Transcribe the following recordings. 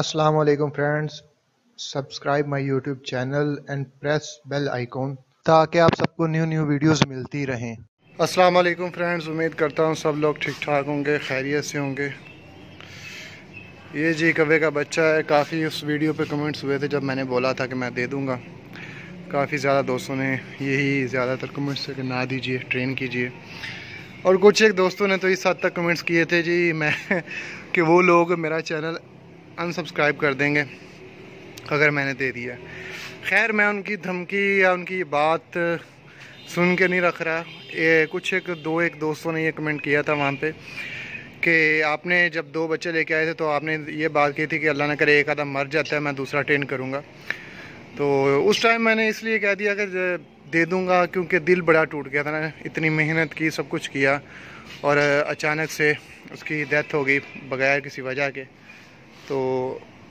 अस्सलाम वालेकुम friends subscribe my YouTube channel and press bell icon ताकि आप सबको न्यू न्यू वीडियोस मिलती रहें। अस्सलाम वालेकुम फ्रेंड्स उम्मीद करता हूँ सब लोग ठीक ठाक होंगे, खैरियत से होंगे। ये जी कवे का बच्चा है, काफ़ी उस वीडियो पे कमेंट्स हुए थे जब मैंने बोला था कि मैं दे दूँगा। काफ़ी ज़्यादा दोस्तों ने यही ज़्यादातर कमेंट्स थे कि ना दीजिए ट्रेन कीजिए। और कुछ एक दोस्तों ने तो इस हद तक कमेंट्स किए थे जी, मैं कि वो लोग मेरा चैनल अनसब्सक्राइब कर देंगे, अगर मैंने दे दिया। खैर, मैं उनकी धमकी या उनकी बात सुन के नहीं रख रहा। ये कुछ एक, दो एक दोस्तों ने ये कमेंट किया था वहाँ पे कि आपने जब दो बच्चे लेके आए थे तो आपने ये बात की थी कि अल्लाह न करे एक आधा मर जाता है, मैं दूसरा ट्रेन करूँगा। तो उस टाइम मैंने इसलिए कह दिया कि दे दूँगा क्योंकि दिल बड़ा टूट गया था ना। इतनी मेहनत की, सब कुछ किया और अचानक से उसकी डेथ हो गई बगैर किसी वजह के। तो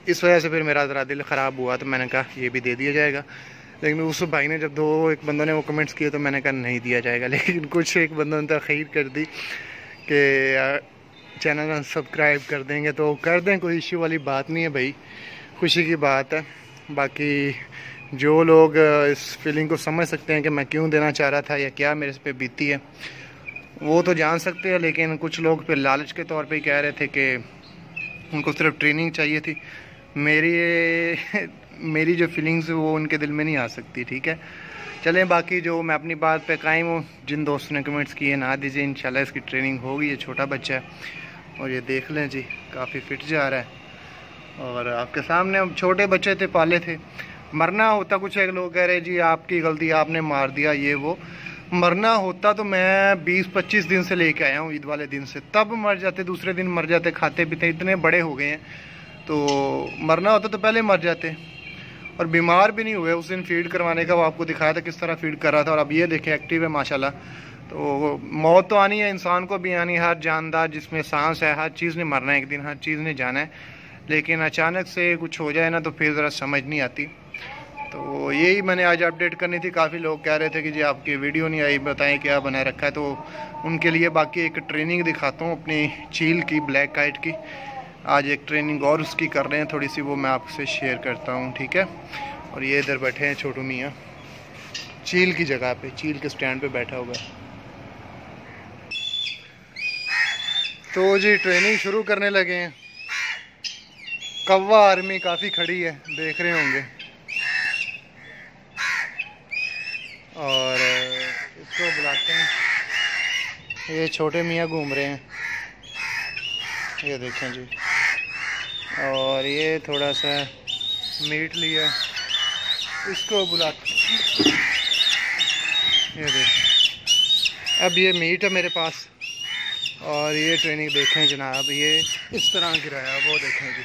इस वजह से फिर मेरा ज़रा दिल ख़राब हुआ तो मैंने कहा ये भी दे दिया जाएगा। लेकिन उस भाई ने जब दो, एक बंदों ने वो कमेंट्स किए तो मैंने कहा नहीं दिया जाएगा। लेकिन कुछ एक बंदों ने तो खीर कर दी कि चैनल सब्सक्राइब कर देंगे। तो कर दें, कोई इश्यू वाली बात नहीं है भाई। खुशी की बात है। बाकी जो लोग इस फीलिंग को समझ सकते हैं कि मैं क्यों देना चाह रहा था या क्या मेरे पे बीती है, वो तो जान सकते हैं। लेकिन कुछ लोग फिर लालच के तौर पे ही कह रहे थे कि उनको सिर्फ़ ट्रेनिंग चाहिए थी। मेरी मेरी जो फीलिंग्स वो उनके दिल में नहीं आ सकती, ठीक है? चलें, बाकी जो मैं अपनी बात पे कायम हूँ, जिन दोस्तों ने कमेंट्स किए, ना दीजिए, इंशाल्लाह इसकी ट्रेनिंग होगी, ये छोटा बच्चा है। और ये देख लें जी, काफ़ी फिट जा रहा है। और आपके सामने अब छोटे बच्चे थे, पाले थे। मरना होता कुछ एक लोग कह रहे जी, आपकी गलती आपने मार दिया, ये वो। मरना होता तो मैं 20-25 दिन से लेके आया हूँ, ईद वाले दिन से। तब मर जाते, दूसरे दिन मर जाते, खाते पीते इतने बड़े हो गए हैं। तो मरना होता तो पहले मर जाते। और बीमार भी नहीं हुए, उस दिन फ़ीड करवाने का वो आपको दिखाया था किस तरह फ़ीड कर रहा था। और अब ये देखें एक्टिव है, माशाल्लाह। तो मौत तो आनी है, इंसान को भी आनी हर जानदार जिसमें सांस है, हर चीज़ ने मरना है एक दिन, हर चीज़ ने जाना है। लेकिन अचानक से कुछ हो जाए ना तो फिर ज़रा समझ नहीं आती। तो यही मैंने आज अपडेट करनी थी। काफ़ी लोग कह रहे थे कि जी आपकी वीडियो नहीं आई, बताएँ क्या बनाए रखा है। तो उनके लिए बाकी एक ट्रेनिंग दिखाता हूँ अपनी चील की ब्लैक काइट की। आज एक ट्रेनिंग और उसकी कर रहे हैं थोड़ी सी वो मैं आपसे शेयर करता हूँ, ठीक है? और ये इधर बैठे हैं छोटू मियाँ। चील की जगह पे, चील के स्टैंड पे बैठा हुआ है। तो जी ट्रेनिंग शुरू करने लगे हैं। कौवा आर्मी काफ़ी खड़ी है, देख रहे होंगे। और इसको बुलाते हैं। ये छोटे मियाँ घूम रहे हैं। ये देखें जी। और ये थोड़ा सा मीट लिया। इसको बुलाते ये देखें। अब ये मीट है मेरे पास। और ये ट्रेनिंग देखें जनाब। ये इस तरह गिराया, वो देखें जी।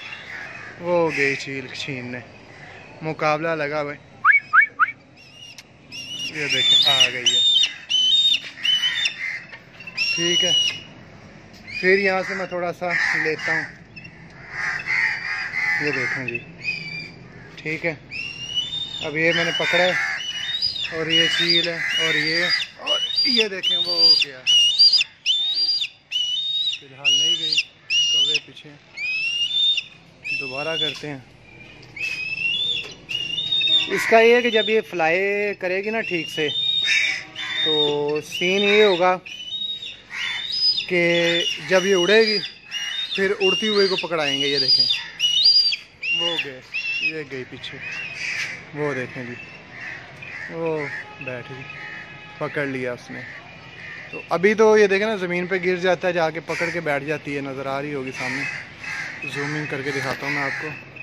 वो गई चील छीनने। मुकाबला लगा भाई ये देखें, आ गई है। ठीक है। फिर यहाँ से मैं थोड़ा सा लेता हूँ। ये देखें जी। ठीक है। अब ये मैंने पकड़ा है, और ये चील है, और ये और ये देखें, वो हो गया। फ़िलहाल नहीं गई कवे पीछे। दोबारा करते हैं। इसका ये है कि जब ये फ्लाई करेगी ना ठीक से तो सीन ये होगा कि जब ये उड़ेगी, फिर उड़ती हुई को पकड़ाएँगे, ये देखें। वो गए, ये गई पीछे। वो देखें जी। वो बैठ गई। पकड़ लिया उसने। तो अभी तो ये देखें ना, ज़मीन पे गिर जाता है, जाके पकड़ के बैठ जाती है, नज़र आ रही होगी सामने। जूमिंग करके दिखाता हूँ मैं आपको।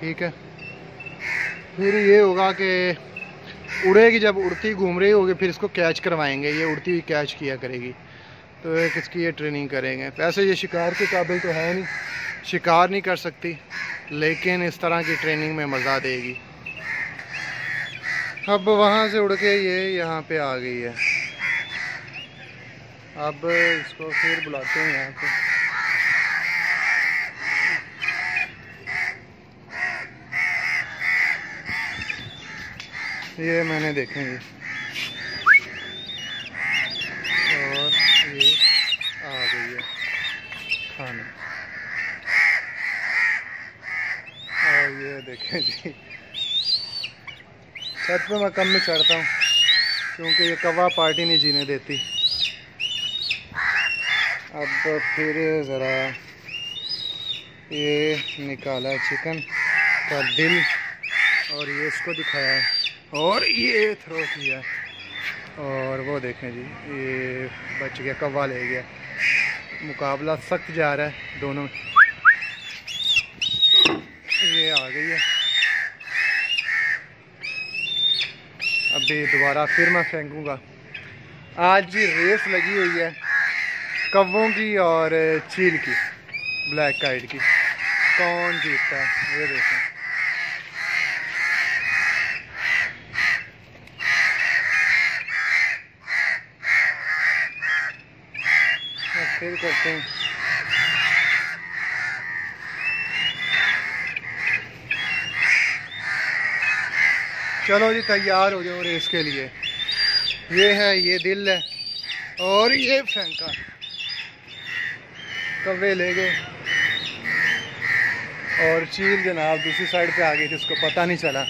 ठीक है। फिर ये होगा कि उड़ेगी, जब उड़ती घूम रही होगी, फिर इसको कैच करवाएँगे। ये उड़ती हुई कैच किया करेगी। तो एक इसकी ये ट्रेनिंग करेंगे। वैसे ये शिकार के काबिल तो है नहीं। शिकार नहीं कर सकती, लेकिन इस तरह की ट्रेनिंग में मज़ा देगी। अब वहाँ से उड़ के ये यहाँ पे आ गई है। अब इसको फिर बुलाते हैं यहाँ पे। ये मैंने देखे जी और ये आ गई है खाने। और ये देखें जी। छत पे मैं कम में चढ़ता हूँ, क्योंकि ये कवा पार्टी नहीं जीने देती। अब फिर ज़रा ये निकाला चिकन का दिल और ये इसको दिखाया है। और ये थ्रो किया। और वो देखें जी, ये बच गया, कव्वा ले गया। मुकाबला सख्त जा रहा है दोनों। ये आ गई है। अभी दोबारा फिर मैं फेंकूँगा। आज जी रेस लगी हुई है कव्वों की और चील की, ब्लैक काइट की। कौन जीतता है? ये देखें। फिर करते हैं। चलो जी, तैयार हो जाओ रेस के लिए। ये है, ये दिल है, और ये फेंका। कब्बे ले गए। और चील जनाब दूसरी साइड पे आ गई थी उसको पता नहीं चला।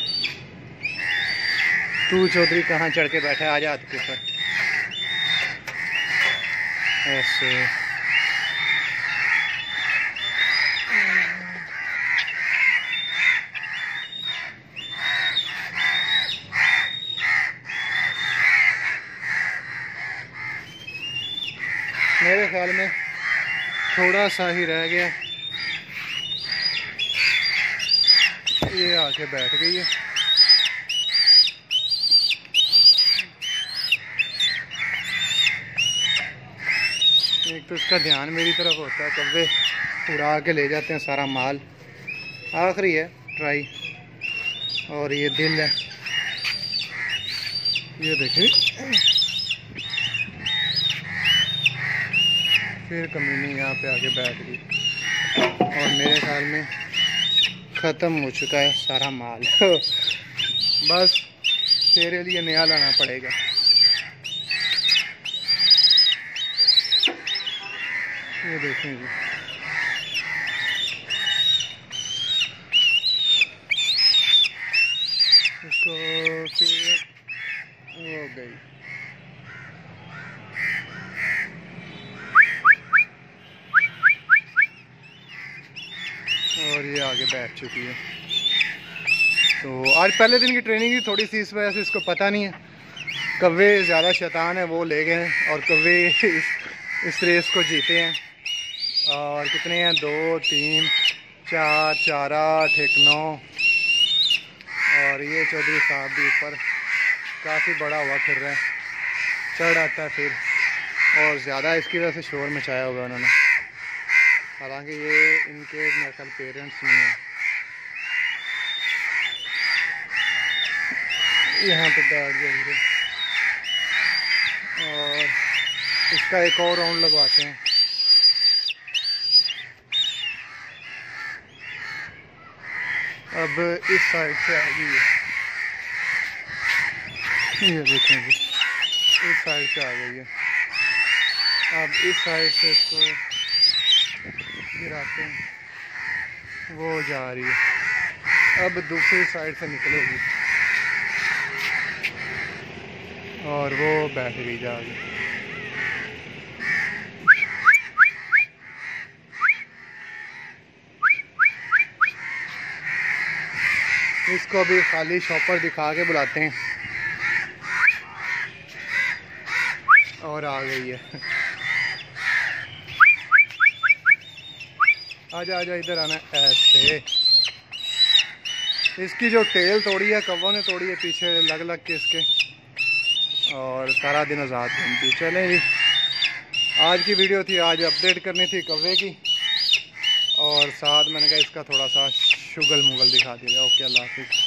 तू चौधरी कहाँ चढ़ के बैठा आ जा हाथ के ऊपर। ऐसे मेरे ख्याल में थोड़ा सा ही रह गया। ये आके बैठ गई है। एक तो इसका ध्यान मेरी तरफ़ होता है कब्बे उड़ा के ले जाते हैं सारा माल। आखिरी है, ट्राई। और ये दिल है। ये देखिए। फिर कमीनी यहाँ पे आके बैठ गई। और मेरे ख्याल में ख़त्म हो चुका है सारा माल। बस तेरे लिए नया लाना पड़ेगा। ये देखेंगे। इसको फिर हो गई। और ये आगे बैठ चुकी है। तो आज पहले दिन की ट्रेनिंग की थोड़ी सी इस वजह से इसको पता नहीं है। कव्वे ज़्यादा शैतान है वो ले गए हैं और कव्वे इस, इस रेस को जीते हैं। और कितने हैं? दो, तीन, चार चार, आठ, एक, नौ। और ये चौधरी साहब भी ऊपर। काफ़ी बड़ा हुआ फिर रहा। है चढ़ आता है फिर। और ज़्यादा इसकी वजह से शोर मचाया हुआ उन्होंने। हालाँकि ये इनके, मेरे ख्याल, पेरेंट्स नहीं हैं। यहाँ पे बैठ जाएँगे और इसका एक और राउंड लगवाते हैं। अब इस साइड से आ गई है ये देखें जी, इस साइड से आ गई है। अब इस साइड से इसको गिराते हैं। वो जा रही है। अब दूसरी साइड से निकलेगी। और वो बैठ गई जाके इसको भी खाली शॉपर दिखा के बुलाते हैं। और आ गई है। आजा आजा, इधर आना। ऐसे। इसकी जो टेल तोड़ी है, कव्वा ने तोड़ी है पीछे लग लग के इसके। और सारा दिन आज़ाद घूमती चलें जी आज की वीडियो थी, आज अपडेट करनी थी कव्वे की। और साथ मैंने कहा इसका थोड़ा सा शुगल मुगल दिखा दिया। ओके अल्लाह हाफिज़।